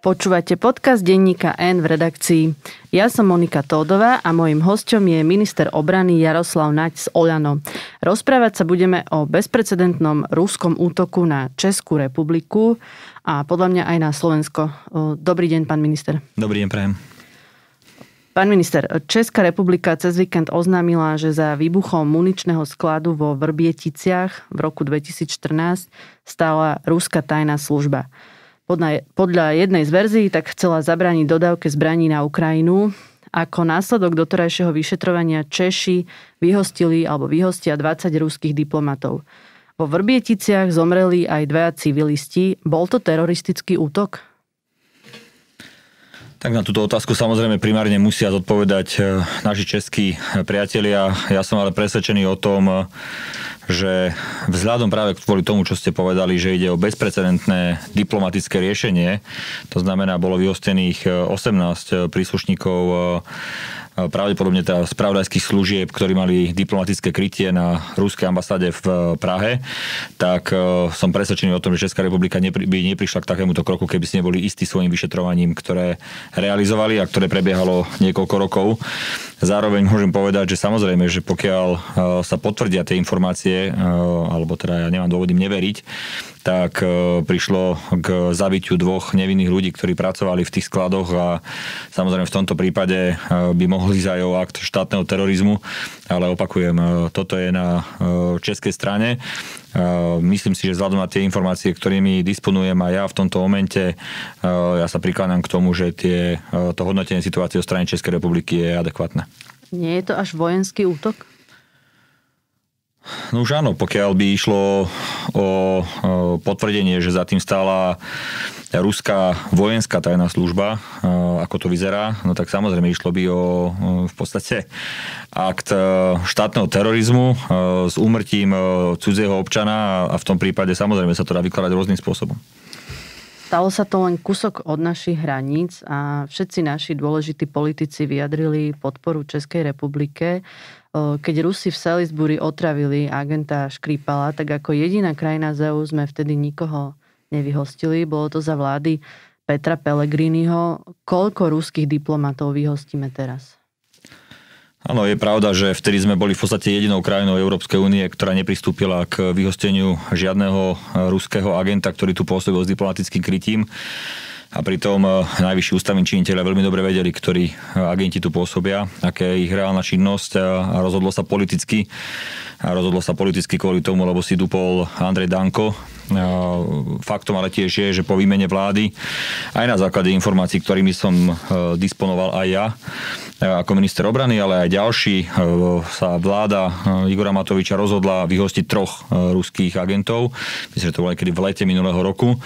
Počúvate podcast denníka N v redakcii. Ja som Monika Tódová a mojim hostom je minister obrany Jaroslav Naď z Oľano. Rozprávať sa budeme o bezprecedentnom ruskom útoku na Českú republiku a podľa mňa aj na Slovensko. Dobrý deň, pán minister. Dobrý deň, prajem. Pán minister, Česká republika cez víkend oznámila, že za výbuchom muničného skladu vo Vrbieticiach v roku 2014 stála ruská tajná služba. Podľa, podľa jednej z verzií tak chcela zabrániť dodávke zbraní na Ukrajinu. Ako následok doterajšieho vyšetrovania Češi vyhostili alebo vyhostia 20 ruských diplomatov. Vo Vrbieticiach zomreli aj dvaja civilisti. Bol to teroristický útok? Tak na túto otázku samozrejme primárne musia zodpovedať eh, naši českí priatelia. Ja som ale presvedčený o tom, že vzhľadom práve kvôli tomu, čo ste povedali, že ide o bezprecedentné diplomatické riešenie, to znamená, bolo vyhostených 18 e, príslušníkov e, pravdepodobne teda spravodajských služieb, ktorí mali diplomatické krytie na ruskej ambasáde v eh, Prahe, tak eh, som presvedčený o tom, že Česká republika by neprišla k takémuto kroku, keby si neboli istí svojim vyšetrovaním, ktoré realizovali a ktoré prebiehalo niekoľko rokov. Zároveň môžem povedať, že samozrejme, že pokiaľ eh, sa potvrdia tie informácie, alebo teda ja nemám dôvod im neveriť, tak e, prišlo k zabitiu dvoch nevinných ľudí, ktorí pracovali v tých skladoch a samozrejme v tomto prípade e, by mohli ísť aj o akt štátneho terorizmu, ale opakujem, e, toto je na českej strane. Myslím si, že vzhľadom na tie informácie, ktorými disponujem aj ja v tomto momente, ja sa prikláňam k tomu, že tie, to hodnotenie situácie o strane Českej republiky je adekvátne. Nie je to až vojenský útok? No už áno, pokiaľ by išlo o potvrdenie, že za tým stála ruská vojenská tajná služba, ako to vyzerá, no tak samozrejme išlo by o v podstate akt e, štátneho terorizmu e, s úmrtím e, cudzieho občana a v tom prípade samozrejme sa to dá vykladať rôznym spôsobom. Stalo sa to len kúsok od našich hraníc a všetci naši dôležití politici vyjadrili podporu Českej republike keď Rusi v Salisbury otravili agenta Škrípala, tak ako jediná krajina z EU sme vtedy nikoho nevyhostili. Bolo to za vlády Petra Pellegriniho. Koľko ruských diplomatov vyhostíme teraz? Áno, je pravda, že vtedy sme boli v podstate jedinou krajinou Európskej únie, ktorá nepristúpila k vyhosteniu žiadneho ruského agenta, ktorý tu pôsobil s diplomatickým krytím a pritom e, najvyšší ústavní činiteľe veľmi dobre vedeli, ktorí e, agenti tu pôsobia, aké je ich reálna činnosť a rozhodlo sa politicky. A rozhodlo sa politicky kvôli tomu, lebo si dupol Andrej Danko, Faktom ale tiež je, že po výmene vlády, aj na základe informácií, ktorými som e, disponoval aj ja, e, ako minister obrany, ale aj ďalší, e, sa vláda Igora Matoviča rozhodla vyhostiť troch ruských agentov, myslím, že to bolo niekedy v lete minulého roku,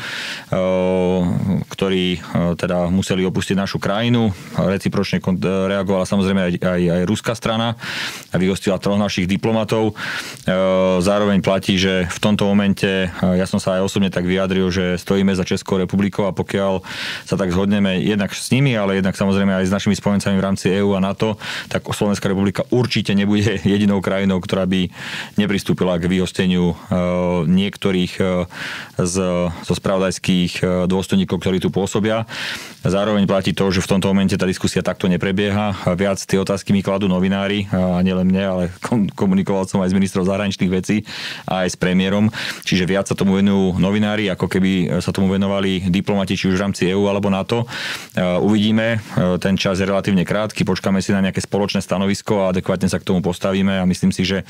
ktorí teda museli opustiť našu krajinu. Recipročne reagovala samozrejme aj, aj, aj ruská strana a vyhostila troch našich diplomatov. Zároveň platí, že v tomto momente ja som som sa aj osobne tak vyjadril, že stojíme za Českou republikou a pokiaľ sa tak zhodneme jednak s nimi, ale jednak samozrejme aj s našimi spojencami v rámci EÚ a NATO, tak Slovenská republika určite nebude jedinou krajinou, ktorá by nepristúpila k vyhosteniu e, niektorých e, z, zo spravodajských e, dôstojníkov, ktorí tu pôsobia. Zároveň platí to, že v tomto momente tá diskusia takto neprebieha. Viac tie otázky mi kladú novinári, a nielen mne, ale komunikoval som aj s ministrom zahraničných vecí a aj s premiérom. Čiže viac sa tomu venujú novinári, ako keby sa tomu venovali diplomati, či už v rámci EÚ alebo NATO. Uvidíme, ten čas je relatívne krátky, počkáme si na nejaké spoločné stanovisko a adekvátne sa k tomu postavíme a myslím si, že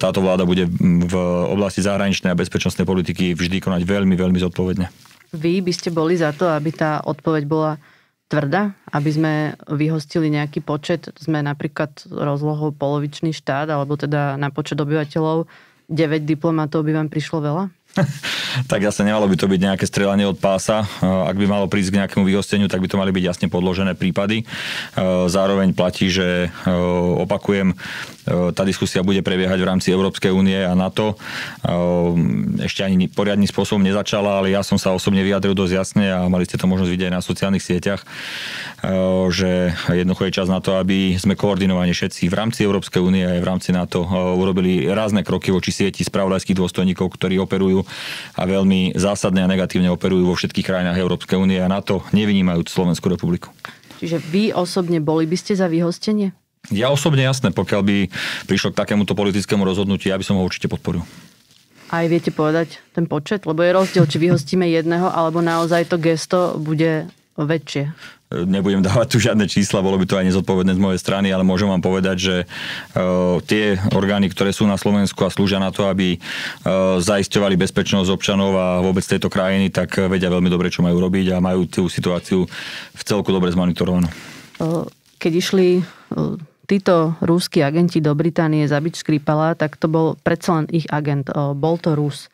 táto vláda bude v oblasti zahraničnej a bezpečnostnej politiky vždy konať veľmi, veľmi zodpovedne. Vy by ste boli za to, aby tá odpoveď bola tvrdá, aby sme vyhostili nejaký počet, sme napríklad rozlohou polovičný štát, alebo teda na počet obyvateľov 9 diplomatov by vám prišlo veľa? tak zase nemalo by to byť nejaké strelanie od pása. Ak by malo prísť k nejakému vyhosteniu, tak by to mali byť jasne podložené prípady. Zároveň platí, že opakujem, tá diskusia bude prebiehať v rámci Európskej únie a NATO. Ešte ani poriadnym spôsobom nezačala, ale ja som sa osobne vyjadril dosť jasne a mali ste to možnosť vidieť na sociálnych sieťach, že jednoducho je čas na to, aby sme koordinovane všetci v rámci Európskej únie aj v rámci NATO urobili rázne kroky voči sieti spravodajských dôstojníkov, ktorí operujú a veľmi zásadne a negatívne operujú vo všetkých krajinách Európskej únie a na to nevynímajú Slovenskú republiku. Čiže vy osobne boli by ste za vyhostenie? Ja osobne jasné, pokiaľ by prišlo k takémuto politickému rozhodnutiu, ja by som ho určite podporil. Aj viete povedať ten počet? Lebo je rozdiel, či vyhostíme jedného, alebo naozaj to gesto bude väčšie. Nebudem dávať tu žiadne čísla, bolo by to aj nezodpovedné z mojej strany, ale môžem vám povedať, že uh, tie orgány, ktoré sú na Slovensku a slúžia na to, aby uh, zaisťovali bezpečnosť občanov a vôbec tejto krajiny, tak vedia veľmi dobre, čo majú robiť a majú tú situáciu v celku dobre zmonitorovanú. Keď išli títo rúskí agenti do Británie zabiť Škripala, tak to bol predsa len ich agent. Bol to Rus.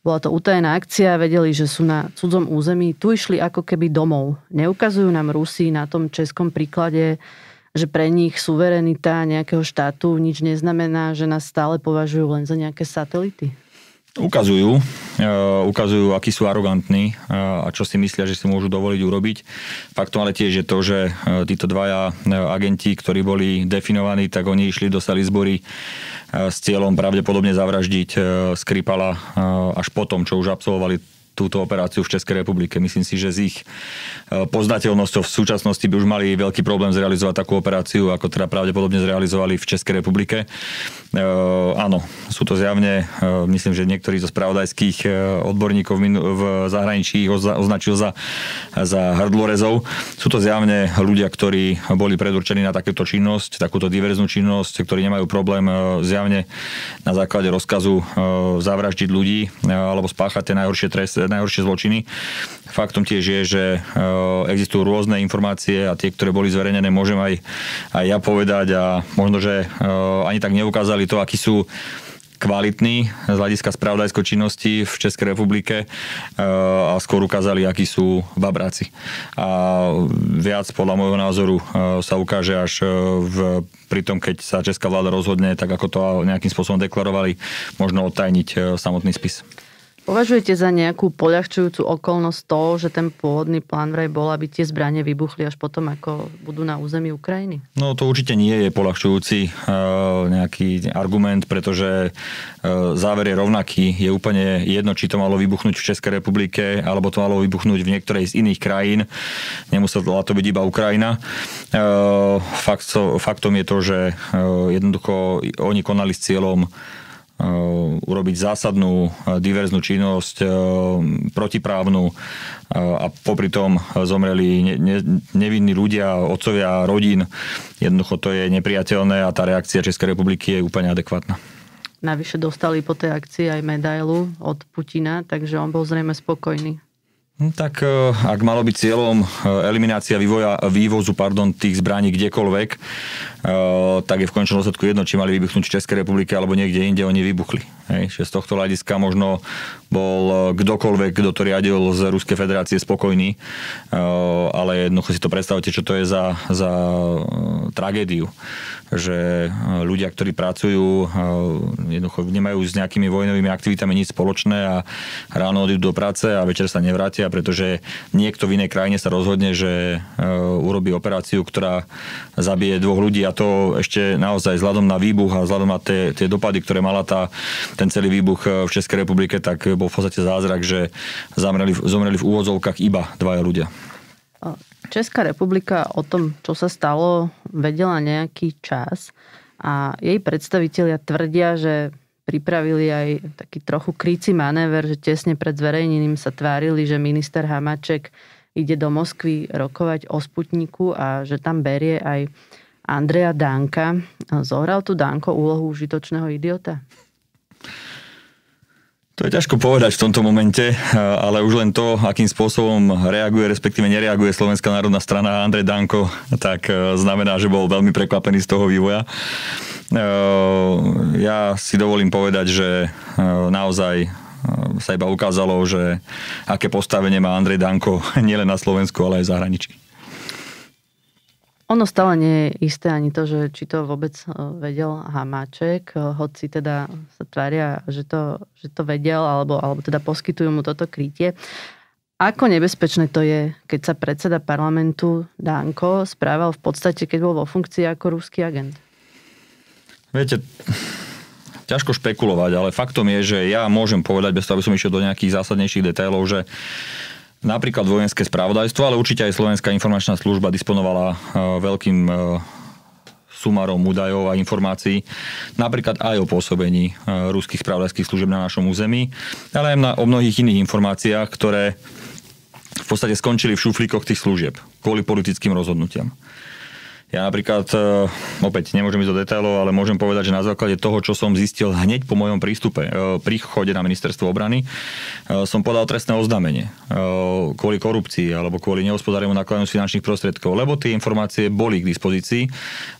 Bola to utajená akcia, vedeli, že sú na cudzom území. Tu išli ako keby domov. Neukazujú nám Rusi na tom českom príklade, že pre nich suverenita nejakého štátu nič neznamená, že nás stále považujú len za nejaké satelity? Ukazujú, e, ukazujú, akí sú arogantní e, a čo si myslia, že si môžu dovoliť urobiť. Faktom ale tiež je to, že e, títo dvaja agenti, ktorí boli definovaní, tak oni išli do Salisbury s cieľom pravdepodobne zavraždiť Skripala až potom, čo už absolvovali túto operáciu v Českej republike. Myslím si, že s ich e, poznateľnosťou v súčasnosti by už mali veľký problém zrealizovať takú operáciu, ako teda pravdepodobne zrealizovali v Českej republike. E, áno, sú to zjavne, e, myslím, že niektorí zo spravodajských odborníkov v zahraničí ich označil za, za hrdlorezov. Sú to zjavne ľudia, ktorí boli predurčení na takúto činnosť, takúto diverznú činnosť, ktorí nemajú problém zjavne na základe rozkazu zavraždiť ľudí alebo spáchať tie najhoršie trest, najhoršie zločiny. Faktom tiež je, že e, existujú rôzne informácie a tie, ktoré boli zverejnené, môžem aj, aj ja povedať a možno, že e, ani tak neukázali to, akí sú kvalitní z hľadiska spravodajskej činnosti v Českej republike e, a skôr ukázali, akí sú babráci. A viac podľa môjho názoru sa ukáže až v, pri tom, keď sa česká vláda rozhodne, tak ako to nejakým spôsobom deklarovali, možno odtajniť samotný spis. Považujete za nejakú poľahčujúcu okolnosť to, že ten pôvodný plán vraj bol, aby tie zbranie vybuchli až potom, ako budú na území Ukrajiny? No to určite nie je poľahčujúci uh, nejaký argument, pretože uh, záver je rovnaký. Je úplne jedno, či to malo vybuchnúť v Českej republike, alebo to malo vybuchnúť v niektorej z iných krajín. Nemusela to byť iba Ukrajina. Uh, fakt, faktom je to, že jednoducho oni konali s cieľom urobiť zásadnú eh, diverznú činnosť, eh, protiprávnu a popri tom zomreli nevinní ľudia, otcovia rodín. Jednoducho to je nepriateľné a tá reakcia Českej republiky je úplne adekvátna. Navyše dostali po tej akcii aj medailu od Putina, takže on bol zrejme spokojný. Hm, tak e, ak malo byť cieľom e, eliminácia vývoja, vývozu pardon, tých zbraní kdekoľvek, e, tak je v končnom dôsledku jedno, či mali vybuchnúť v Českej republike alebo niekde inde, oni vybuchli. Hej. Že z tohto hľadiska možno bol kdokoľvek, kto to riadil z Ruskej federácie spokojný, ale jednoducho si to predstavte, čo to je za, za tragédiu že e, ľudia, ktorí pracujú, e, jednoducho nemajú s nejakými vojnovými aktivitami nič spoločné a ráno odídu do práce a večer sa nevrátia, pretože niekto v inej krajine sa rozhodne, že e, urobí operáciu, ktorá zabije dvoch ľudí a to ešte naozaj vzhľadom na výbuch a vzhľadom na tie, tie dopady, ktoré mala tá, ten celý výbuch v Českej republike, tak bol v podstate zázrak, že zomreli, zomreli v úvodzovkách iba dvaja ľudia. Česká republika o tom, čo sa stalo, vedela nejaký čas a jej predstavitelia tvrdia, že pripravili aj taký trochu kríci manéver, že tesne pred zverejnením sa tvárili, že minister Hamaček ide do Moskvy rokovať o Sputniku a že tam berie aj Andreja Danka. Zohral tu Danko úlohu užitočného idiota? To je ťažko povedať v tomto momente, ale už len to, akým spôsobom reaguje, respektíve nereaguje Slovenská národná strana Andrej Danko, tak e, znamená, že bol veľmi prekvapený z toho vývoja. E, ja si dovolím povedať, že naozaj sa iba ukázalo, že aké postavenie má Andrej Danko nielen na Slovensku, ale aj v zahraničí. Ono stále nie je isté ani to, že či to vôbec e, vedel Hamáček, e, hoci teda sa tvária, že to, že to vedel, alebo, alebo teda poskytujú mu toto krytie. Ako nebezpečné to je, keď sa predseda parlamentu Danko správal v podstate, keď bol vo funkcii ako ruský agent? Viete, ťažko špekulovať, ale faktom je, že ja môžem povedať, bez toho, aby som išiel do nejakých zásadnejších detailov, že napríklad vojenské spravodajstvo, ale určite aj Slovenská informačná služba disponovala veľkým sumárom údajov a informácií, napríklad aj o pôsobení ruských spravodajských služieb na našom území, ale aj na, o mnohých iných informáciách, ktoré v podstate skončili v šuflíkoch tých služieb kvôli politickým rozhodnutiam. Ja napríklad, e, opäť nemôžem ísť do detailov, ale môžem povedať, že na základe toho, čo som zistil hneď po mojom prístupe, e, pri chode na ministerstvo obrany, e, som podal trestné oznámenie kvôli korupcii alebo kvôli nehospodáriemu nakladaniu finančných prostriedkov, lebo tie informácie boli k dispozícii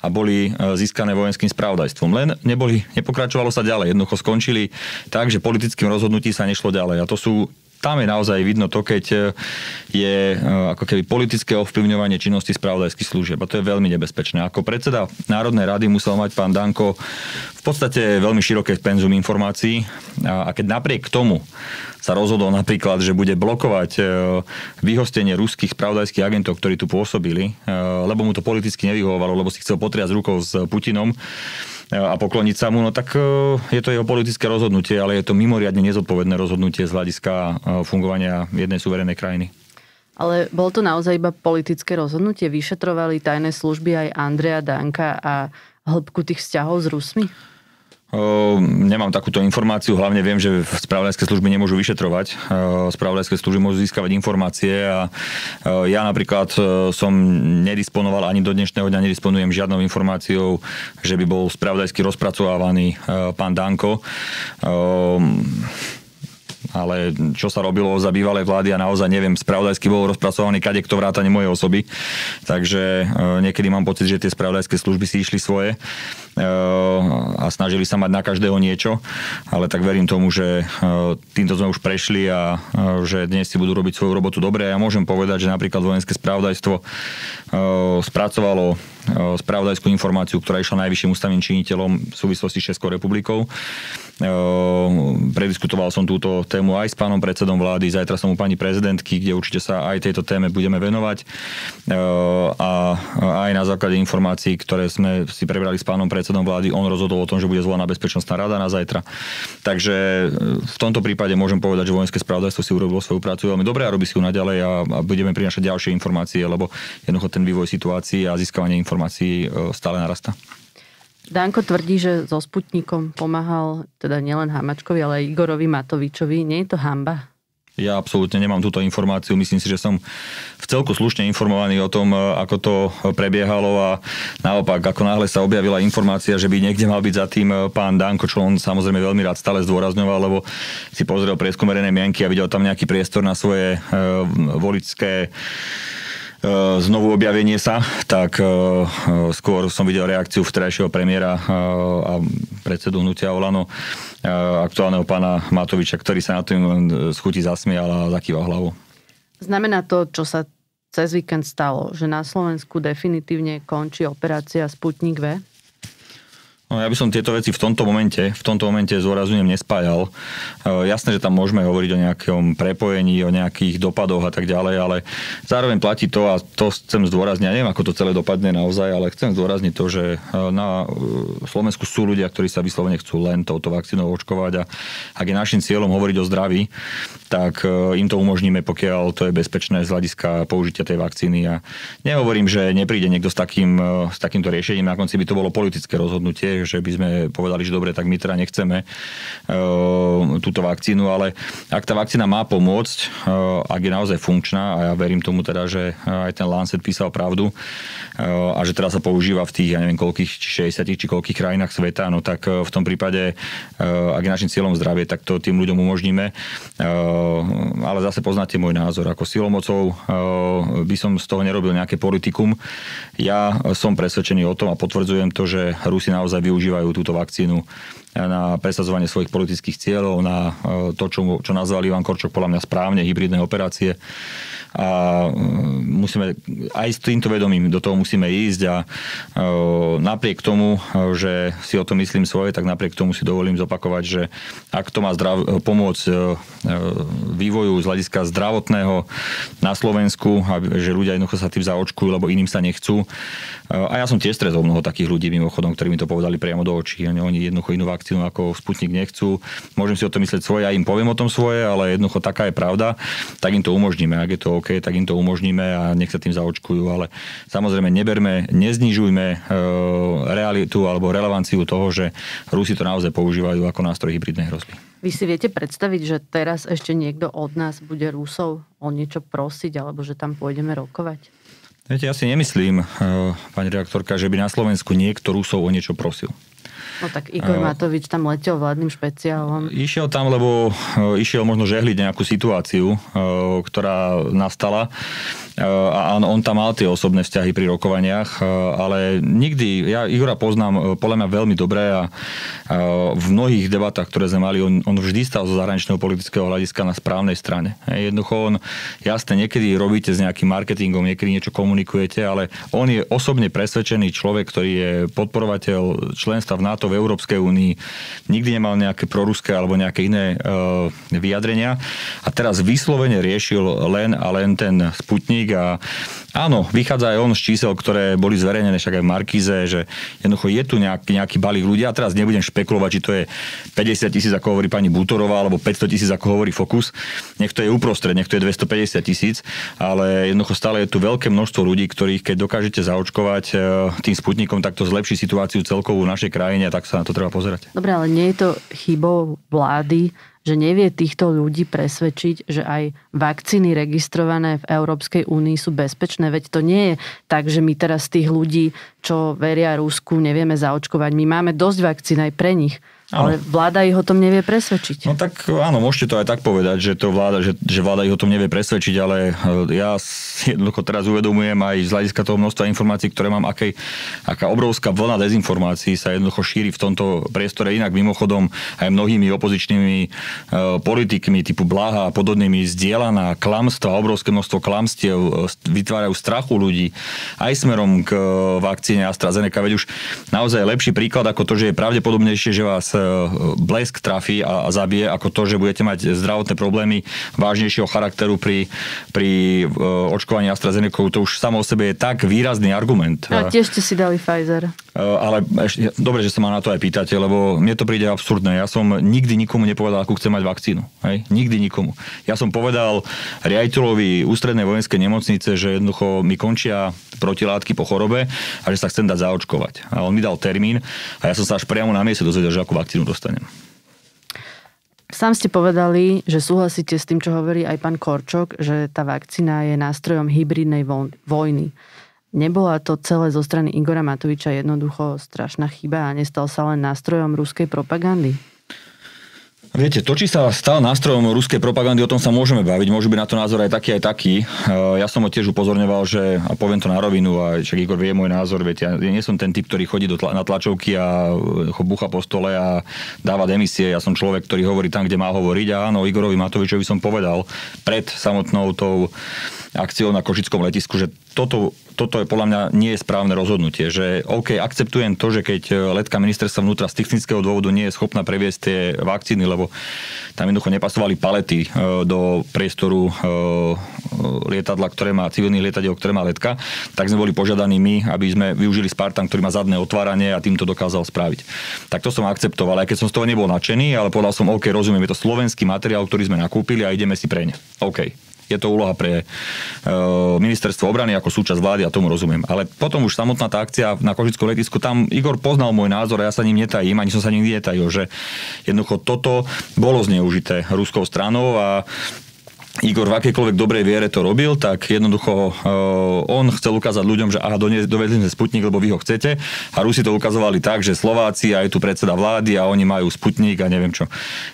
a boli získané vojenským spravodajstvom. Len neboli, nepokračovalo sa ďalej. Jednoducho skončili tak, že politickým rozhodnutí sa nešlo ďalej. A to sú tam je naozaj vidno to, keď e, je e, ako keby politické ovplyvňovanie činnosti spravodajských služieb. A to je veľmi nebezpečné. Ako predseda Národnej rady musel mať pán Danko v podstate veľmi široké penzum informácií. A keď napriek tomu sa rozhodol napríklad, že bude blokovať e, vyhostenie ruských spravodajských agentov, ktorí tu pôsobili, lebo mu to politicky nevyhovovalo, lebo si chcel potriať rukou s Putinom, a pokloniť sa mu, no tak e, je to jeho politické rozhodnutie, ale je to mimoriadne nezodpovedné rozhodnutie z hľadiska e, fungovania jednej suverénnej krajiny. Ale bol to naozaj iba politické rozhodnutie? Vyšetrovali tajné služby aj Andrea Danka a hĺbku tých vzťahov s Rusmi? Nemám takúto informáciu, hlavne viem, že spravodajské služby nemôžu vyšetrovať. Spravodajské služby môžu získavať informácie a ja napríklad som nedisponoval ani do dnešného dňa nedisponujem žiadnou informáciou, že by bol spravodajsky rozpracovávaný pán Danko ale čo sa robilo za bývalej vlády a naozaj neviem, spravodajsky bol rozpracovaný kade kto vrátane mojej osoby, takže niekedy mám pocit, že tie spravodajské služby si išli svoje a snažili sa mať na každého niečo, ale tak verím tomu, že týmto sme už prešli a že dnes si budú robiť svoju robotu dobre. Ja môžem povedať, že napríklad vojenské spravodajstvo spracovalo spravodajskú informáciu, ktorá išla najvyšším ústavným činiteľom v súvislosti s Českou republikou. Prediskutoval som túto tému aj s pánom predsedom vlády, zajtra som u pani prezidentky, kde určite sa aj tejto téme budeme venovať. A aj na základe informácií, ktoré sme si prebrali s pánom predsedom vlády, on rozhodol o tom, že bude zvolená bezpečnostná rada na zajtra. Takže e, v tomto prípade môžem povedať, že vojenské spravodajstvo si urobilo svoju prácu veľmi dobre a robí si ju naďalej a, a budeme prinašať ďalšie informácie, lebo jednoducho ten vývoj situácií a získavanie informácií stále narasta. Danko tvrdí, že so Sputnikom pomáhal teda nielen Hamačkovi, ale aj Igorovi Matovičovi. Nie je to hamba? Ja absolútne nemám túto informáciu. Myslím si, že som v celku slušne informovaný o tom, ako to prebiehalo a naopak, ako náhle sa objavila informácia, že by niekde mal byť za tým pán Danko, čo on samozrejme veľmi rád stále zdôrazňoval, lebo si pozrel prieskum mienky a videl tam nejaký priestor na svoje e, voličské znovu objavenie sa, tak skôr som videl reakciu vterajšieho premiéra a predsedu hnutia Olano aktuálneho pána Matoviča, ktorý sa na tým schutí zasmial a zakýval hlavu. Znamená to, čo sa cez víkend stalo, že na Slovensku definitívne končí operácia Sputnik V? No, ja by som tieto veci v tomto momente, v tomto momente zôrazňujem nespájal. E, jasné, že tam môžeme hovoriť o nejakom prepojení, o nejakých dopadoch a tak ďalej, ale zároveň platí to a to chcem zdôrazniť, ja neviem, ako to celé dopadne naozaj, ale chcem zdôrazniť to, že e, na e, Slovensku sú ľudia, ktorí sa vyslovene chcú len touto vakcínou očkovať a ak je našim cieľom hovoriť o zdraví, tak im to umožníme, pokiaľ to je bezpečné z hľadiska použitia tej vakcíny. A nehovorím, že nepríde niekto s, takým, s takýmto riešením, na konci by to bolo politické rozhodnutie, že by sme povedali, že dobre, tak my teda nechceme uh, túto vakcínu, ale ak tá vakcína má pomôcť, uh, ak je naozaj funkčná, a ja verím tomu teda, že aj ten Lancet písal pravdu, a že teda sa používa v tých, ja neviem, koľkých, či 60 či koľkých krajinách sveta, no tak v tom prípade, ak je našim cieľom zdravie, tak to tým ľuďom umožníme. Ale zase poznáte môj názor. Ako silomocou by som z toho nerobil nejaké politikum. Ja som presvedčený o tom a potvrdzujem to, že Rusi naozaj využívajú túto vakcínu na presadzovanie svojich politických cieľov, na e, to, čo, čo nazval Ivan Korčok podľa mňa správne, hybridné operácie. A e, musíme aj s týmto vedomím do toho musíme ísť a e, napriek tomu, že si o to myslím svoje, tak napriek tomu si dovolím zopakovať, že ak to má zdrav, pomôcť vývoju z hľadiska zdravotného na Slovensku, že ľudia jednoducho sa tým zaočkujú, lebo iným sa nechcú. A ja som tiež stretol mnoho takých ľudí mimochodom, ktorí mi to povedali priamo do očí. Oni jednoducho inú vakcínu ako Sputnik nechcú. Môžem si o tom myslieť svoje, ja im poviem o tom svoje, ale jednoducho taká je pravda, tak im to umožníme. Ak je to OK, tak im to umožníme a nech sa tým zaočkujú. Ale samozrejme neberme, neznižujme e, realitu alebo relevanciu toho, že Rusi to naozaj používajú ako nástroj hybridnej hrozby. Vy si viete predstaviť, že teraz ešte niekto od nás bude Rusov o niečo prosiť, alebo že tam pôjdeme rokovať? Viete, ja si nemyslím, eh, pani redaktorka, že by na Slovensku niekto Rusov o niečo prosil. No tak Igor Matovič tam letel vládnym špeciálom. Išiel tam, lebo uh, išiel možno žehliť nejakú situáciu, uh, ktorá nastala a on, on tam mal tie osobné vzťahy pri rokovaniach, ale nikdy, ja Igora poznám podľa mňa veľmi dobre a v mnohých debatách, ktoré sme mali, on, on vždy stal zo zahraničného politického hľadiska na správnej strane. Jednoducho on, jasne, niekedy robíte s nejakým marketingom, niekedy niečo komunikujete, ale on je osobne presvedčený človek, ktorý je podporovateľ členstva v NATO v Európskej únii, nikdy nemal nejaké proruské alebo nejaké iné uh, vyjadrenia. A teraz vyslovene riešil len a len ten Sputnik a áno, vychádza aj on z čísel, ktoré boli zverejnené však aj v Markize, že jednoducho je tu nejaký, nejaký balík ľudí. Ja teraz nebudem špekulovať, či to je 50 tisíc, ako hovorí pani Butorová, alebo 500 tisíc, ako hovorí Focus. Nech to je uprostred, nech to je 250 tisíc, ale jednoducho stále je tu veľké množstvo ľudí, ktorých keď dokážete zaočkovať e, tým Sputnikom, tak to zlepší situáciu celkovú v našej krajine a tak sa na to treba pozerať. Dobre, ale nie je to chybou vlády, že nevie týchto ľudí presvedčiť, že aj vakcíny registrované v Európskej únii sú bezpečné. Veď to nie je tak, že my teraz tých ľudí, čo veria Rusku, nevieme zaočkovať. My máme dosť vakcín aj pre nich. Ale vláda ich o tom nevie presvedčiť. No tak áno, môžete to aj tak povedať, že, to vláda, že, že vláda ich o tom nevie presvedčiť, ale e, ja jednoducho teraz uvedomujem aj z hľadiska toho množstva informácií, ktoré mám, akej, aká obrovská vlna dezinformácií sa jednoducho šíri v tomto priestore. Inak mimochodom aj mnohými opozičnými e, politikmi typu Blaha a podobnými zdieľaná klamstva, obrovské množstvo klamstiev e, vytvárajú strachu ľudí aj smerom k e, vakcíne AstraZeneca. Veď už naozaj lepší príklad ako to, že je pravdepodobnejšie, že vás blesk trafí a, a zabije, ako to, že budete mať zdravotné problémy vážnejšieho charakteru pri, pri uh, očkovaní AstraZeneca. To už samo o sebe je tak výrazný argument. A tiež ste si dali Pfizer. Ale ešte, dobre, že sa ma na to aj pýtate, lebo mne to príde absurdné. Ja som nikdy nikomu nepovedal, ako chcem mať vakcínu. Hej? Nikdy nikomu. Ja som povedal riaditeľovi ústrednej vojenskej nemocnice, že jednoducho mi končia protilátky po chorobe a že sa chcem dať zaočkovať. A on mi dal termín a ja som sa až priamo na mieste dozvedel, že ako vakcínu dostanem. Sám ste povedali, že súhlasíte s tým, čo hovorí aj pán Korčok, že tá vakcína je nástrojom hybridnej vojny. Nebola to celé zo strany Igora Matoviča jednoducho strašná chyba a nestal sa len nástrojom ruskej propagandy? Viete, to, či sa stal nástrojom ruskej propagandy, o tom sa môžeme baviť. Môže byť na to názor aj taký, aj taký. E, ja som ho tiež upozorňoval, že, a poviem to na rovinu, a však Igor vie môj názor, viete, ja nie som ten typ, ktorý chodí do tla, na tlačovky a e, bucha po stole a dáva demisie. Ja som človek, ktorý hovorí tam, kde má hovoriť. A áno, Igorovi Matovičovi som povedal pred samotnou tou akciou na Košickom letisku, že toto, toto je podľa mňa nie je správne rozhodnutie, že OK, akceptujem to, že keď letka ministerstva vnútra z technického dôvodu nie je schopná previesť tie vakcíny, lebo tam jednoducho nepasovali palety e, do priestoru e, lietadla, ktoré má civilných lietadiel, ktoré má letka, tak sme boli požiadaní my, aby sme využili Spartan, ktorý má zadné otváranie a tým to dokázal spraviť. Tak to som akceptoval, aj keď som z toho nebol nadšený, ale povedal som, OK, rozumiem, je to slovenský materiál, ktorý sme nakúpili a ideme si pre ne. OK, je to úloha pre e, ministerstvo obrany ako súčasť vlády a tomu rozumiem. Ale potom už samotná tá akcia na Kožickom letisku, tam Igor poznal môj názor a ja sa ním netajím, ani som sa nikdy netajil, že jednoducho toto bolo zneužité ruskou stranou a Igor v akejkoľvek dobrej viere to robil, tak jednoducho uh, on chcel ukázať ľuďom, že aha, dovedli sme Sputnik, lebo vy ho chcete. A Rusi to ukazovali tak, že Slováci a je tu predseda vlády a oni majú Sputnik a neviem čo.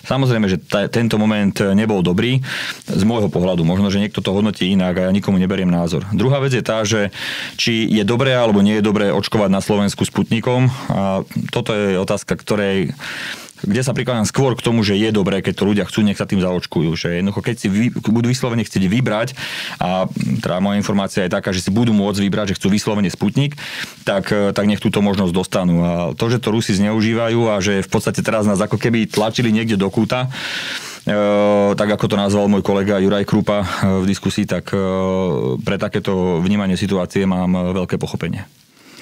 Samozrejme, že t- tento moment nebol dobrý z môjho pohľadu. Možno, že niekto to hodnotí inak a ja nikomu neberiem názor. Druhá vec je tá, že či je dobré alebo nie je dobré očkovať na Slovensku Sputnikom. A toto je otázka, ktorej kde sa prikladám skôr k tomu, že je dobré, keď to ľudia chcú, nech sa tým zaočkujú. Že jednoducho, keď si vy, budú vyslovene chcieť vybrať, a teda moja informácia je taká, že si budú môcť vybrať, že chcú vyslovene Sputnik, tak, e, tak nech túto možnosť dostanú. A to, že to Rusi zneužívajú a že v podstate teraz nás ako keby tlačili niekde do kúta, E, tak ako to nazval môj kolega Juraj Krupa e, v diskusii, tak e, pre takéto vnímanie situácie mám veľké pochopenie.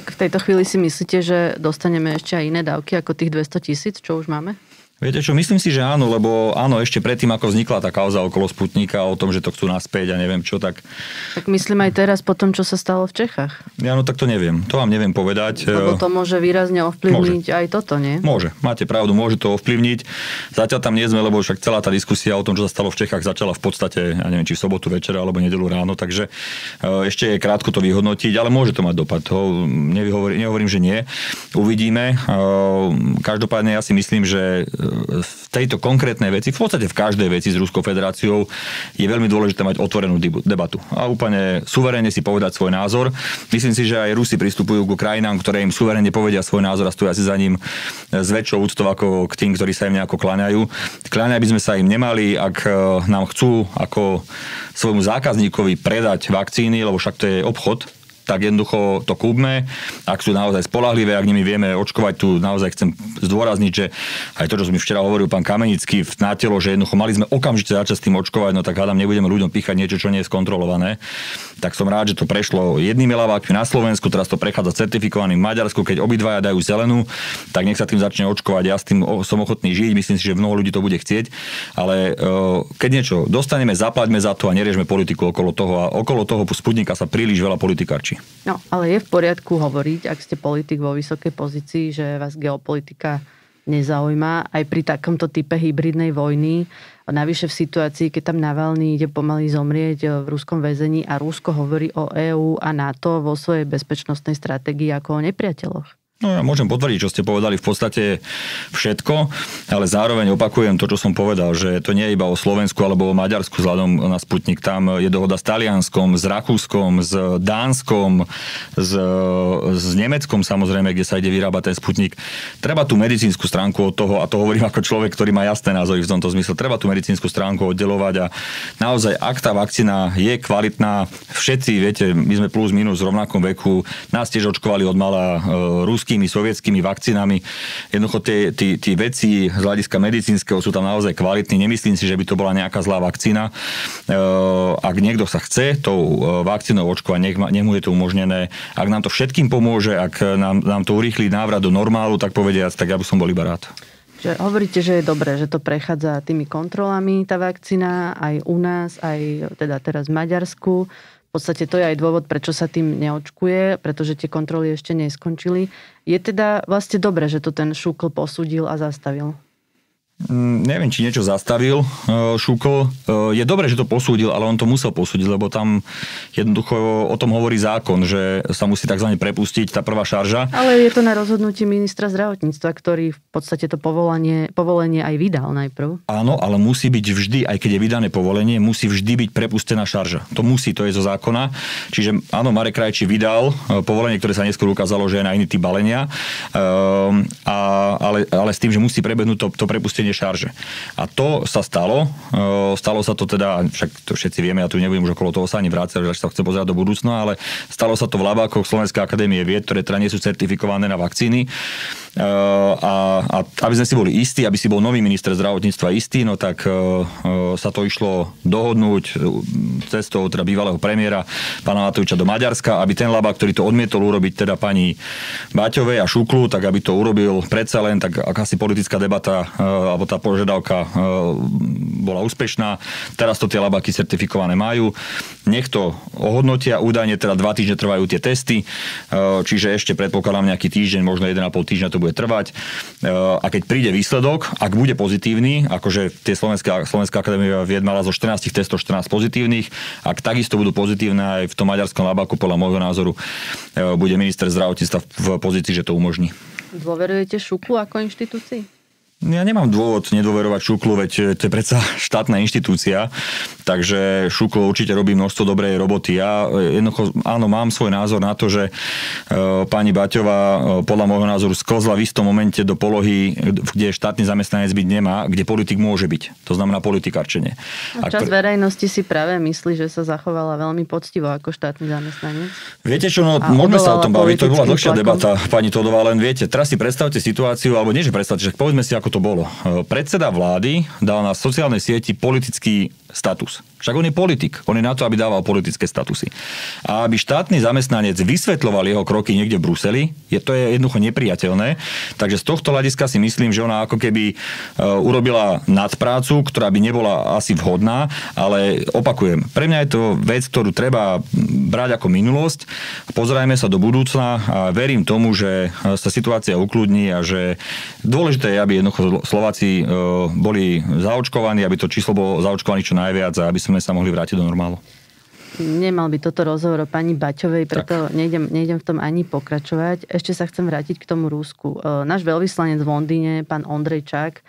V tejto chvíli si myslíte, že dostaneme ešte aj iné dávky ako tých 200 tisíc, čo už máme? Viete čo, myslím si, že áno, lebo áno, ešte predtým, ako vznikla tá kauza okolo Sputnika o tom, že to chcú naspäť a neviem čo, tak... Tak myslím aj teraz po tom, čo sa stalo v Čechách. Ja no tak to neviem, to vám neviem povedať. Lebo to môže výrazne ovplyvniť môže. aj toto, nie? Môže, máte pravdu, môže to ovplyvniť. Zatiaľ tam nie sme, lebo však celá tá diskusia o tom, čo sa stalo v Čechách, začala v podstate, ja neviem, či v sobotu večera alebo nedelu ráno, takže e, ešte je krátko to vyhodnotiť, ale môže to mať dopad. To nehovorím, nehovorím že nie. Uvidíme. E, každopádne ja si myslím, že v tejto konkrétnej veci, v podstate v každej veci s Ruskou federáciou je veľmi dôležité mať otvorenú debatu a úplne suverene si povedať svoj názor. Myslím si, že aj Rusi pristupujú k krajinám, ktoré im suverene povedia svoj názor a stoja si za ním s väčšou úctou ako k tým, ktorí sa im nejako kláňajú. Kláňať by sme sa im nemali, ak e, nám chcú ako svojmu zákazníkovi predať vakcíny, lebo však to je obchod, tak jednoducho to kúpme. Ak sú naozaj spolahlivé, ak nimi vieme očkovať, tu naozaj chcem zdôrazniť, že aj to, čo som včera hovoril pán Kamenický v nátelo, že jednoducho mali sme okamžite začať s tým očkovať, no tak hádam, nebudeme ľuďom píchať niečo, čo nie je skontrolované. Tak som rád, že to prešlo jednými lavákmi na Slovensku, teraz to prechádza certifikovaným v Maďarsku, keď obidvaja dajú zelenú, tak nech sa tým začne očkovať. Ja s tým som ochotný žiť, myslím si, že mnoho ľudí to bude chcieť, ale e, keď niečo dostaneme, zaplaťme za to a neriežme politiku okolo toho a okolo toho sputnika sa príliš veľa politikarčí. No, ale je v poriadku hovoriť, ak ste politik vo vysokej pozícii, že vás geopolitika nezaujíma aj pri takomto type hybridnej vojny. Navyše v situácii, keď tam Navalny ide pomaly zomrieť v ruskom väzení a Rusko hovorí o EÚ a NATO vo svojej bezpečnostnej stratégii ako o nepriateľoch. No ja môžem potvrdiť, čo ste povedali v podstate všetko, ale zároveň opakujem to, čo som povedal, že to nie je iba o Slovensku alebo o Maďarsku vzhľadom na Sputnik. Tam je dohoda s Talianskom, s Rakúskom, s Dánskom, s, s Nemeckom samozrejme, kde sa ide vyrábať ten Sputnik. Treba tú medicínsku stránku od toho, a to hovorím ako človek, ktorý má jasné názory v tomto zmysle, treba tú medicínsku stránku oddelovať a naozaj, ak tá vakcína je kvalitná, všetci, viete, my sme plus minus v rovnakom veku, nás tiež očkovali od mala e, ruskými, sovietskými vakcínami. Jednoducho tie, tie, tie veci z hľadiska medicínskeho sú tam naozaj kvalitní. Nemyslím si, že by to bola nejaká zlá vakcína. E, ak niekto sa chce tou e, vakcínou očkovať, nech, nech mu je to umožnené. Ak nám to všetkým pomôže, ak nám, nám to urýchli návrat do normálu, tak povediať, tak ja by som bol iba rád. Že hovoríte, že je dobré, že to prechádza tými kontrolami, tá vakcína, aj u nás, aj teda teraz v Maďarsku podstate to je aj dôvod, prečo sa tým neočkuje, pretože tie kontroly ešte neskončili. Je teda vlastne dobré, že to ten Šukl posúdil a zastavil? Mm, neviem, či niečo zastavil e, Šukl. E, je dobré, že to posúdil, ale on to musel posúdiť, lebo tam jednoducho o tom hovorí zákon, že sa musí tzv. prepustiť tá prvá šarža. Ale je to na rozhodnutí ministra zdravotníctva, ktorý v podstate to povolenie, povolenie aj vydal najprv. Áno, ale musí byť vždy, aj keď je vydané povolenie, musí vždy byť prepustená šarža. To musí, to je zo zákona. Čiže áno, Marek Krajči vydal e, povolenie, ktoré sa neskôr ukázalo, že je na iný typ balenia, a, ale, ale s tým, že musí prebehnúť to, to prepustenie zvýšenie šarže. A to sa stalo. Stalo sa to teda, však to všetci vieme, ja tu nebudem už okolo toho sa ani vrácať, že sa chce pozerať do budúcna, ale stalo sa to v labákoch Slovenskej akadémie vied, ktoré teda nie sú certifikované na vakcíny. E, a, a aby sme si boli istí, aby si bol nový minister zdravotníctva istý, no tak e, sa to išlo dohodnúť cestou teda bývalého premiéra pána Matoviča do Maďarska, aby ten labák, ktorý to odmietol urobiť teda pani Baťovej a Šuklu, tak aby to urobil predsa len, tak akási politická debata alebo tá požiadavka bola úspešná. Teraz to tie labaky certifikované majú. Nech to ohodnotia, údajne teda dva týždne trvajú tie testy, čiže ešte predpokladám nejaký týždeň, možno 1,5 týždňa to bude trvať. E, a keď príde výsledok, ak bude pozitívny, akože tie Slovenská, Slovenská akadémia mala zo 14 testov 14 pozitívnych, ak takisto budú pozitívne aj v tom maďarskom labaku, podľa môjho názoru, bude minister zdravotníctva v pozícii, že to umožní. Dôverujete Šuku ako inštitúcii? Ja nemám dôvod nedôverovať Šuklu, veď to je predsa štátna inštitúcia, takže Šuklo určite robí množstvo dobrej roboty. Ja jednoducho, áno, mám svoj názor na to, že e, pani Baťová e, podľa môjho názoru sklzla v istom momente do polohy, kde štátny zamestnanec byť nemá, kde politik môže byť. To znamená politikarčenie. A čas pre... verejnosti si práve myslí, že sa zachovala veľmi poctivo ako štátny zamestnanec. Viete čo, no, môžeme sa o tom baviť, to bola dlhšia debata, pani Todová, len viete, teraz si predstavte situáciu, alebo nie, že predstavte, že povedzme si, ako to bolo. E, predseda vlády dal na sociálnej sieti politický status. Však on je politik. On je na to, aby dával politické statusy. A aby štátny zamestnanec vysvetľoval jeho kroky niekde v Bruseli, je, to je jednoducho nepriateľné. Takže z tohto hľadiska si myslím, že ona ako keby e, urobila nadprácu, ktorá by nebola asi vhodná, ale opakujem, pre mňa je to vec, ktorú treba brať ako minulosť. Pozerajme sa do budúcna a verím tomu, že sa situácia ukludní a že dôležité je, aby jednoducho Slováci e, boli zaočkovaní, aby to číslo bolo zaočkovaných čo najviac a aby sme sa mohli vrátiť do normálu. Nemal by toto rozhovor o pani Baťovej, preto nejdem, nejdem v tom ani pokračovať. Ešte sa chcem vrátiť k tomu Rúsku. E, náš veľvyslanec v Londýne, pán Ondrejčák, e,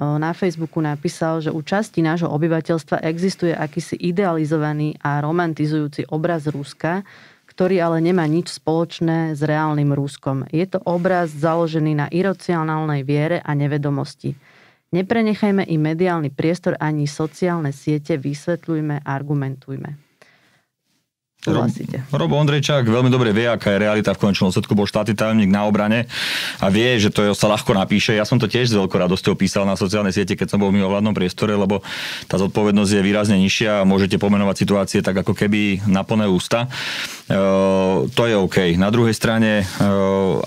na Facebooku napísal, že u časti nášho obyvateľstva existuje akýsi idealizovaný a romantizujúci obraz Ruska, ktorý ale nemá nič spoločné s reálnym Ruskom. Je to obraz založený na iracionálnej viere a nevedomosti. Neprenechajme im mediálny priestor ani sociálne siete, vysvetľujme, argumentujme. Súhlasíte. Robo Ondrejčák veľmi dobre vie, aká je realita v konečnom odsledku. Bol štátny tajomník na obrane a vie, že to sa ľahko napíše. Ja som to tiež s veľkou radosťou písal na sociálnej siete, keď som bol v vládnom priestore, lebo tá zodpovednosť je výrazne nižšia a môžete pomenovať situácie tak ako keby na plné ústa. E, to je OK. Na druhej strane, e,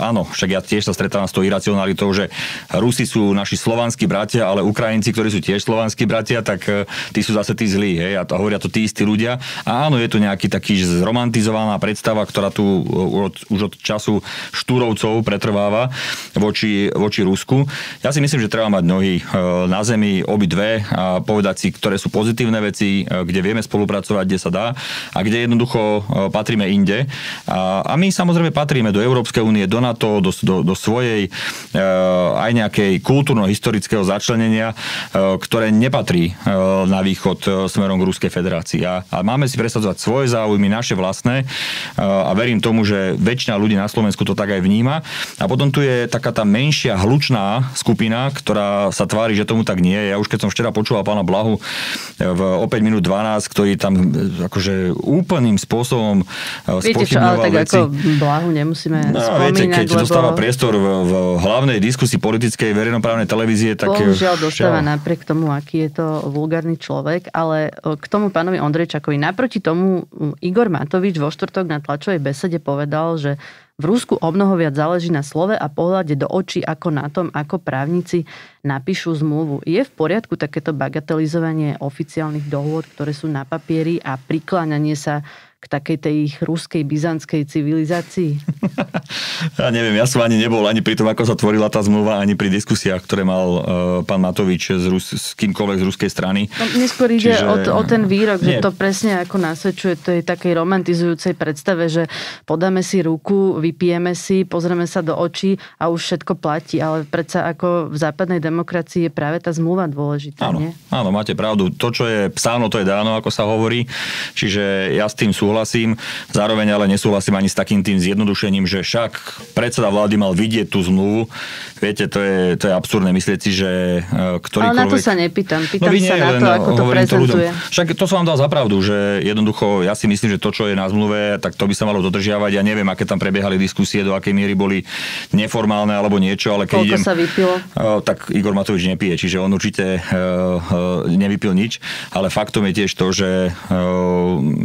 áno, však ja tiež sa stretávam s tou iracionalitou, že Rusi sú naši slovanskí bratia, ale Ukrajinci, ktorí sú tiež slovanskí bratia, tak e, tí sú zase tí zlí. Hej? A to hovoria to tí istí ľudia. A áno, je tu nejaký taký zromantizovaná predstava, ktorá tu od, už od času štúrovcov pretrváva voči, voči Rusku. Ja si myslím, že treba mať nohy uh, na zemi obidve a povedať si, ktoré sú pozitívne veci, uh, kde vieme spolupracovať, kde sa dá a kde jednoducho patríme inde. A, a my samozrejme patríme do Európskej únie, do NATO, do, do, do svojej aj nejakej kultúrno-historického začlenenia, ktoré nepatrí na východ smerom k Ruskej federácii. A, a máme si presadzovať svoje záujmy, naše vlastné a verím tomu, že väčšina ľudí na Slovensku to tak aj vníma. A potom tu je taká tá menšia hlučná skupina, ktorá sa tvári, že tomu tak nie je. Ja už keď som včera počúval pána Blahu v o 5 minút 12, ktorý tam e, akože úplným spôsobom Viete čo, ale tak veci. ako Blahu nemusíme no, spomínať, viete, keď lebo... dostáva priestor v, v hlavnej diskusii politickej verejnoprávnej televízie, tak... Bohužiaľ dostáva šiaľ. napriek tomu, aký je to vulgárny človek, ale k tomu pánovi Ondrejčakovi, naproti tomu Igor Igor Matovič vo štvrtok na tlačovej besede povedal, že v Rusku o mnoho viac záleží na slove a pohľade do očí ako na tom, ako právnici napíšu zmluvu. Je v poriadku takéto bagatelizovanie oficiálnych dohôd, ktoré sú na papieri a prikláňanie sa k takej tej ich ruskej, byzantskej civilizácii? ja neviem, ja som ani nebol ani pri tom, ako sa tvorila tá zmluva, ani pri diskusiách, ktoré mal uh, pán Matovič z Rus, s kýmkoľvek z ruskej strany. No, neskôr ide Čiže... o, o ten výrok, Nie. že to presne ako nasvedčuje tej takej romantizujúcej predstave, že podáme si ruku, vypijeme si, pozrieme sa do očí a už všetko platí. Ale predsa ako v západnej demokracii je práve tá zmluva dôležitá. Áno, nie? áno máte pravdu. To, čo je psáno, to je dáno, ako sa hovorí. Čiže ja s tým sú súhlasím. Zároveň ale nesúhlasím ani s takým tým zjednodušením, že však predseda vlády mal vidieť tú zmluvu. Viete, to je, to je absurdné myslieť si, že ktorýkoľvek... Ale na to sa nepýtam. No pýtam no, sa nie, na to, ako to prezentuje. To však to som vám dal za pravdu, že jednoducho ja si myslím, že to, čo je na zmluve, tak to by sa malo dodržiavať. Ja neviem, aké tam prebiehali diskusie, do akej miery boli neformálne alebo niečo, ale keď Koľko idem... sa vypilo? Tak Igor Matovič nepije, čiže on určite nevypil nič, ale faktom je tiež to, že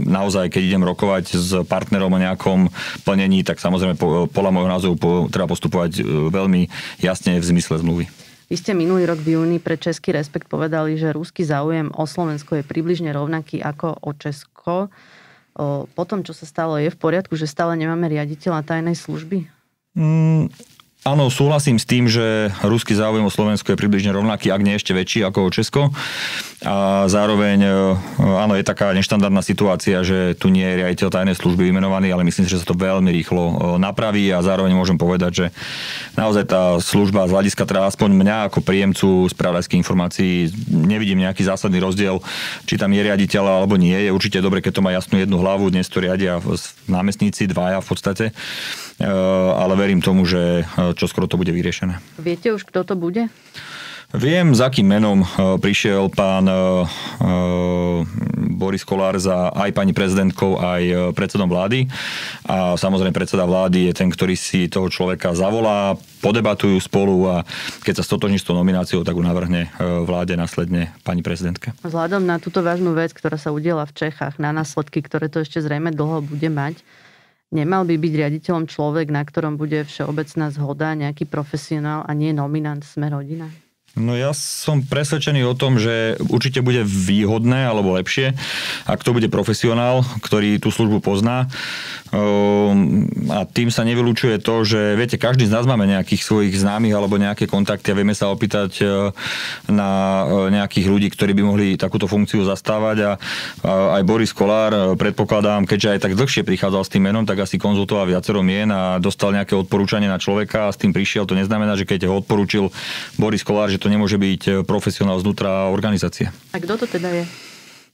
naozaj, keď idem rokovať s partnerom o nejakom plnení, tak samozrejme podľa môjho názoru treba postupovať veľmi jasne v zmysle zmluvy. Vy ste minulý rok v júni pre Český respekt povedali, že ruský záujem o Slovensko je približne rovnaký ako o Česko. Po tom, čo sa stalo, je v poriadku, že stále nemáme riaditeľa tajnej služby? Mm, Áno, súhlasím s tým, že ruský záujem o Slovensko je približne rovnaký, ak nie ešte väčší ako o Česko. A zároveň, e, áno, je taká neštandardná situácia, že tu nie je riaditeľ tajnej služby vymenovaný, ale myslím si, že sa to veľmi rýchlo e, napraví a zároveň môžem povedať, že naozaj tá služba z hľadiska teda aspoň mňa ako príjemcu spravodajských informácií nevidím nejaký zásadný rozdiel, či tam je riaditeľ alebo nie. Je určite dobre, keď to má jasnú jednu hlavu, dnes to riadia námestníci, dvaja v podstate ale verím tomu, že čo skoro to bude vyriešené. Viete už, kto to bude? Viem, za akým menom prišiel pán Boris Kolár za aj pani prezidentkou, aj predsedom vlády. A samozrejme predseda vlády je ten, ktorý si toho človeka zavolá, podebatujú spolu a keď sa stotožní s tou nomináciou, tak ju navrhne vláde následne pani prezidentke. Vzhľadom na túto vážnu vec, ktorá sa udiela v Čechách, na následky, ktoré to ešte zrejme dlho bude mať, Nemal by byť riaditeľom človek, na ktorom bude všeobecná zhoda, nejaký profesionál a nie nominant Sme rodina? No ja som presvedčený o tom, že určite bude výhodné alebo lepšie, ak to bude profesionál, ktorý tú službu pozná. Ehm, a tým sa nevylučuje to, že viete, každý z nás máme nejakých svojich známych alebo nejaké kontakty a vieme sa opýtať e, na e, nejakých ľudí, ktorí by mohli takúto funkciu zastávať a aj Boris Kolár, e, predpokladám, keďže aj tak dlhšie prichádzal s tým menom, tak asi konzultoval viacero mien a dostal nejaké odporúčanie na človeka a s tým prišiel. To neznamená, že keď ho odporúčil Boris Kolár, že to nemôže byť e, profesionál znútra organizácie. A kto to teda je?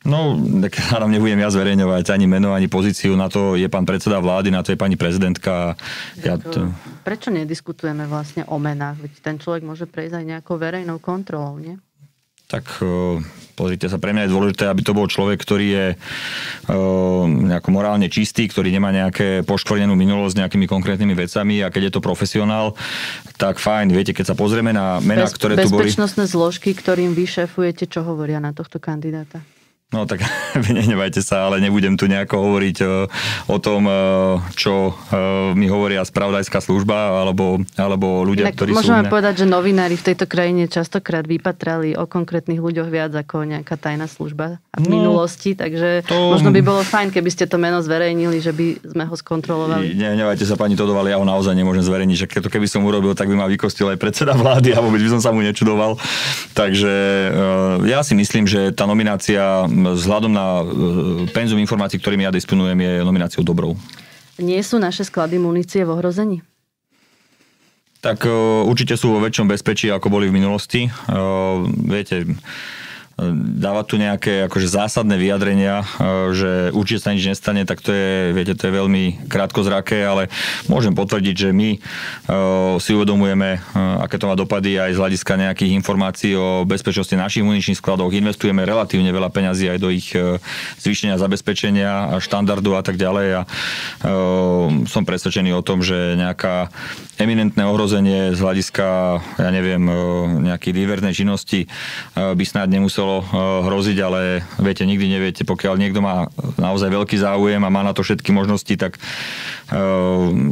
No, tak hádam nebudem ja zverejňovať ani meno, ani pozíciu. Na to je pán predseda vlády, na to je pani prezidentka. Ja to... Prečo nediskutujeme vlastne o menách? Veď ten človek môže prejsť aj nejakou verejnou kontrolou, nie? Tak e, pozrite sa, pre mňa je dôležité, aby to bol človek, ktorý je e, nejako morálne čistý, ktorý nemá nejaké poškvrnenú minulosť s nejakými konkrétnymi vecami a keď je to profesionál, tak fajn, viete, keď sa pozrieme na mená, Bez, ktoré tu boli... Bezpečnostné zložky, ktorým vy šéfujete, čo hovoria na tohto kandidáta? No tak nenevajte sa, ale nebudem tu nejako hovoriť o, o tom, čo mi hovoria spravodajská služba alebo, alebo ľudia, Inak ktorí môžeme sú... Môžeme povedať, že novinári v tejto krajine častokrát vypatrali o konkrétnych ľuďoch viac ako nejaká tajná služba v no, minulosti, takže to... možno by bolo fajn, keby ste to meno zverejnili, že by sme ho skontrolovali. Nenevajte sa pani Todovali, ja ho naozaj nemôžem zverejniť, že to keby som urobil, tak by ma vykostil aj predseda vlády a vôbec by som sa mu nečudoval. Takže ja si myslím, že tá nominácia vzhľadom na e, penzum informácií, ktorými ja disponujem, je nomináciou dobrou. Nie sú naše sklady munície v ohrození? Tak e, určite sú vo väčšom bezpečí, ako boli v minulosti. E, viete, dávať tu nejaké akože zásadné vyjadrenia, e, že určite sa nič nestane, tak to je, viete, to je veľmi krátkozraké, ale môžem potvrdiť, že my e, si uvedomujeme, e, aké to má dopady aj z hľadiska nejakých informácií o bezpečnosti našich muničných skladoch. Investujeme relatívne veľa peňazí aj do ich zvýšenia zabezpečenia štandardu a tak ďalej a som presvedčený o tom, že nejaká eminentné ohrozenie z hľadiska, ja neviem, nejakej diverznej činnosti by snad nemuselo mohlo eh, hroziť, ale viete, nikdy neviete, pokiaľ niekto má naozaj veľký záujem a má na to všetky možnosti, tak eh,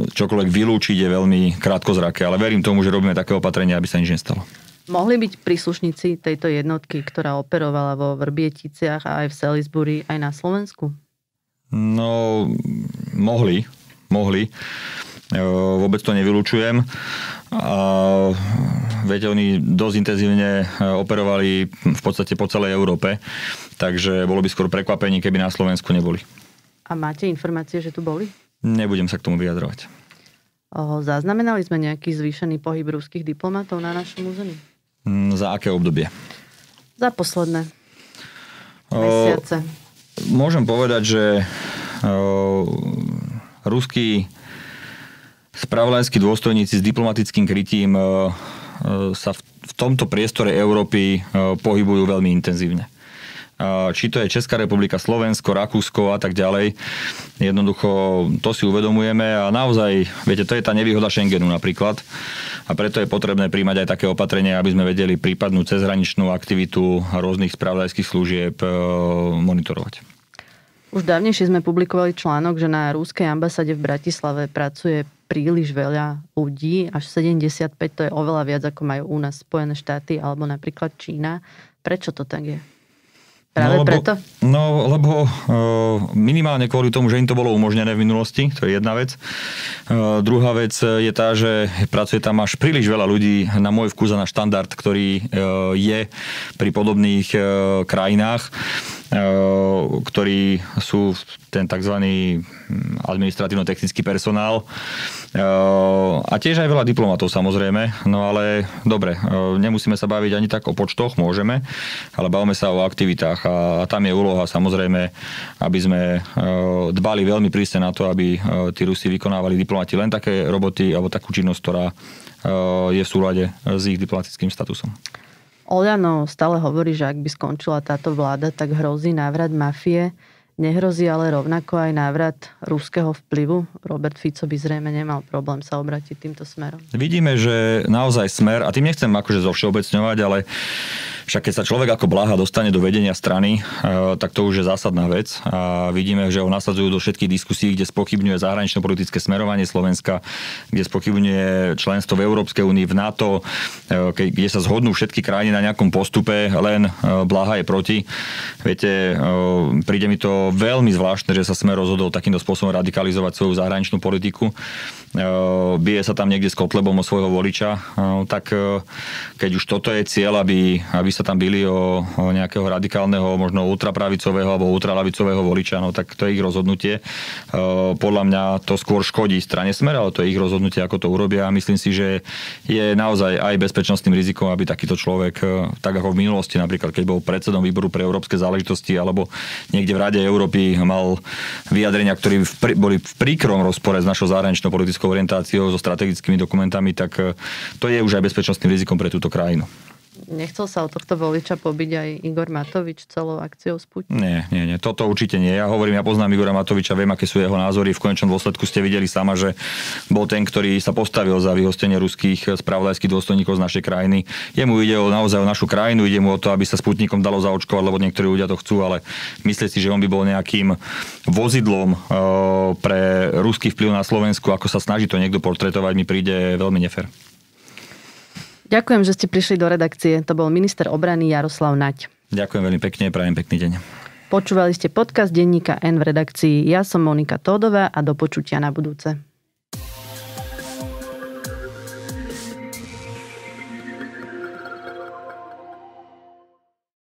čokoľvek vylúčiť je veľmi krátkozraké, ale verím tomu, že robíme také opatrenia, aby sa nič nestalo. Mohli byť príslušníci tejto jednotky, ktorá operovala vo Vrbieticiach a aj v Salisbury, aj na Slovensku? No, mohli. Mohli. Eh, vôbec to nevylučujem. A viete, oni dosť intenzívne e, operovali v podstate po celej Európe, takže bolo by skôr prekvapení, keby na Slovensku neboli. A máte informácie, že tu boli? Nebudem sa k tomu vyjadrovať. O, zaznamenali sme nejaký zvýšený pohyb ruských diplomatov na našom území? Mm, za aké obdobie? Za posledné mesiace. O, môžem povedať, že o, ruský spravodajskí dôstojníci s diplomatickým krytím e, e, sa v tomto priestore Európy e, pohybujú veľmi intenzívne. Či to je Česká republika, Slovensko, Rakúsko a tak ďalej. Jednoducho to si uvedomujeme a naozaj, viete, to je tá nevýhoda Schengenu napríklad. A preto je potrebné príjmať aj také opatrenia, aby sme vedeli prípadnú cezhraničnú aktivitu rôznych spravodajských služieb monitorovať. Už dávnejšie sme publikovali článok, že na rúskej ambasáde v Bratislave pracuje príliš veľa ľudí, až 75, to je oveľa viac, ako majú u nás Spojené štáty alebo napríklad Čína. Prečo to tak je? Práve no, lebo, preto? No, lebo uh, minimálne kvôli tomu, že im to bolo umožnené v minulosti, to je jedna vec. Uh, druhá vec je tá, že pracuje tam až príliš veľa ľudí na môj vkus a na štandard, ktorý uh, je pri podobných uh, krajinách. Ktorí sú ten tzv. Hm, administratívno-technický personál a tiež aj veľa diplomatov samozrejme, no ale dobre, nemusíme sa baviť ani tak o počtoch, môžeme, ale bavíme sa o aktivitách a, tam je úloha samozrejme, aby sme dbali veľmi prísne na to, aby tí Rusi vykonávali diplomati len také roboty alebo takú činnosť, ktorá je v súlade s ich diplomatickým statusom. Oľano stále hovorí, že ak by skončila táto vláda, tak hrozí návrat mafie. Nehrozí ale rovnako aj návrat ruského vplyvu? Robert Fico by zrejme nemal problém sa obrátiť týmto smerom. Vidíme, že naozaj smer, a tým nechcem akože zovšeobecňovať, ale však keď sa človek ako Blaha dostane do vedenia strany, eh, tak to už je zásadná vec. A vidíme, že ho nasadzujú do všetkých diskusí, kde spochybňuje zahranično politické smerovanie Slovenska, kde spochybňuje členstvo v Európskej únii, v NATO, eh, kde sa zhodnú všetky krajiny na nejakom postupe, len eh, Blaha je proti. Viete, príde mi to veľmi zvláštne, že sa sme rozhodol takýmto spôsobom radikalizovať svoju zahraničnú politiku. Bije sa tam niekde s Kotlebom o svojho voliča, tak keď už toto je cieľ, aby, aby sa tam byli o, o nejakého radikálneho, možno ultrapravicového alebo ultralavicového voliča, no tak to je ich rozhodnutie. E, podľa mňa to skôr škodí strane Smer, ale to je ich rozhodnutie, ako to urobia. A myslím si, že je naozaj aj bezpečnostným rizikom, aby takýto človek, e, tak ako v minulosti napríklad, keď bol predsedom výboru pre európske záležitosti alebo niekde v Rade Európy mal vyjadrenia, ktoré boli v príkrom rozpore s našou zahraničnou politickou orientáciou, so strategickými dokumentami, tak e, to je už aj bezpečnostným rizikom pre túto krajinu. Nechcel sa o tohto voliča pobiť aj Igor Matovič celou akciou Sputnik? Nie, nie, nie, toto určite nie. Ja hovorím, ja poznám Igora Matoviča, viem, aké sú jeho názory. V konečnom dôsledku ste videli sama, že bol ten, ktorý sa postavil za vyhostenie ruských spravodajských dôstojníkov z našej krajiny. Jemu ide o, naozaj o našu krajinu, ide mu o to, aby sa Sputnikom dalo zaočkovať, lebo niektorí ľudia to chcú, ale myslíte si, že on by bol nejakým vozidlom e, pre ruský vplyv na Slovensku, ako sa snaží to niekto portretovať, mi príde veľmi nefer. Ďakujem, že ste prišli do redakcie. To bol minister obrany Jaroslav Naď. Ďakujem veľmi pekne, prajem pekný deň. Počúvali ste podcast denníka N v redakcii. Ja som Monika Tódová a do počutia na budúce.